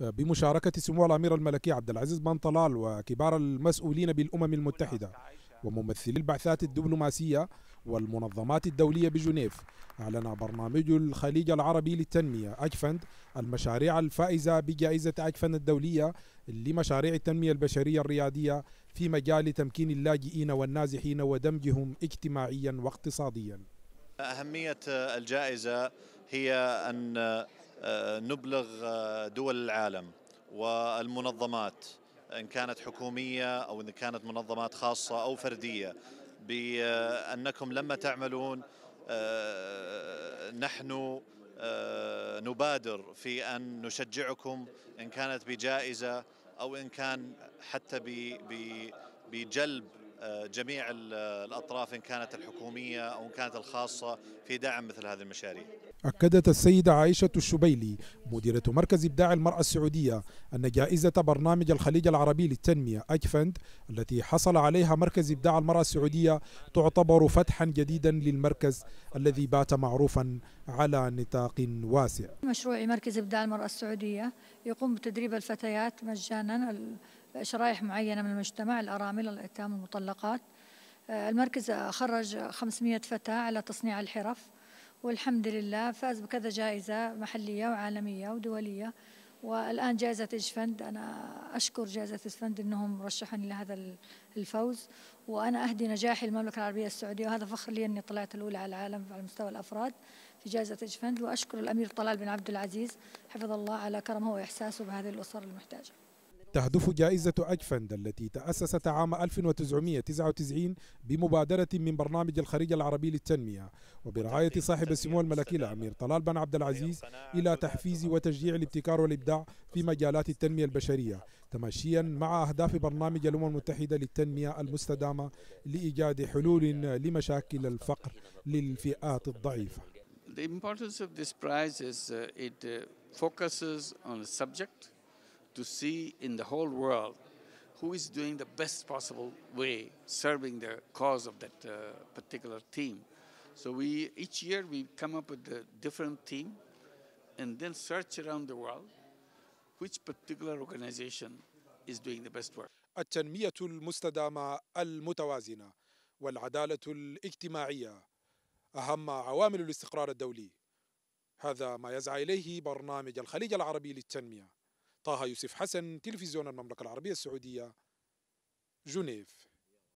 بمشاركة سمو الأمير الملكي عبد العزيز بن طلال وكبار المسؤولين بالأمم المتحدة وممثلي البعثات الدبلوماسية والمنظمات الدولية بجنيف. أعلن برنامج الخليج العربي للتنمية أجفند المشاريع الفائزة بجائزة أجفند الدولية لمشاريع التنمية البشرية الريادية في مجال تمكين اللاجئين والنازحين ودمجهم اجتماعيا واقتصاديا. أهمية الجائزة هي أن نبلغ دول العالم والمنظمات إن كانت حكومية أو إن كانت منظمات خاصة أو فردية بأنكم لما تعملون نحن نبادر في أن نشجعكم إن كانت بجائزة أو إن كان حتى بجلب جميع الأطراف إن كانت الحكومية أو إن كانت الخاصة في دعم مثل هذه المشاريع. أكدت السيدة عائشة الشبيلي مديرة مركز إبداع المرأة السعودية أن جائزة برنامج الخليج العربي للتنمية أجفند التي حصل عليها مركز إبداع المرأة السعودية تعتبر فتحا جديدا للمركز الذي بات معروفا على نطاق واسع. مشروع مركز إبداع المرأة السعودية يقوم بتدريب الفتيات مجانا شرائح معينة من المجتمع الأرامل الأيتام المطلقات. المركز خرج 500 فتاة على تصنيع الحرف والحمد لله فاز بكذا جائزة محلية وعالمية ودولية. والآن جائزة إجفند أنا أشكر جائزة إجفند أنهم رشحوني لهذا الفوز وأنا أهدي نجاحي للمملكة العربية السعودية وهذا فخر لي أني طلعت الأولى على العالم على مستوى الأفراد في جائزة إجفند. وأشكر الأمير طلال بن عبد العزيز حفظ الله على كرمه وإحساسه بهذه الأسر المحتاجة. تهدف جائزة أجفند التي تأسست عام 1999 بمبادرة من برنامج الخليج العربي للتنمية وبرعاية صاحب السمو الملكي الأمير طلال بن عبد العزيز إلى تحفيز وتشجيع الابتكار والإبداع في مجالات التنمية البشرية تماشيا مع أهداف برنامج الأمم المتحدة للتنمية المستدامة لإيجاد حلول لمشاكل الفقر للفئات الضعيفة. The importance of this prize is uh, it uh, focuses on a subject to see in the whole world who is doing the best possible way serving the cause of that uh, particular team. So we each year we come up with a different theme and then search around the world which particular organization is doing the best work. التنمية المستدامة المتوازنة والعدالة الاجتماعية أهم عوامل الاستقرار الدولي هذا ما يسعى إليه برنامج الخليج العربي للتنمية طه يوسف حسن تلفزيون المملكة العربية السعودية جنيف.